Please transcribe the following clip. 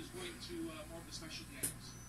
is going to uh, more of the special games.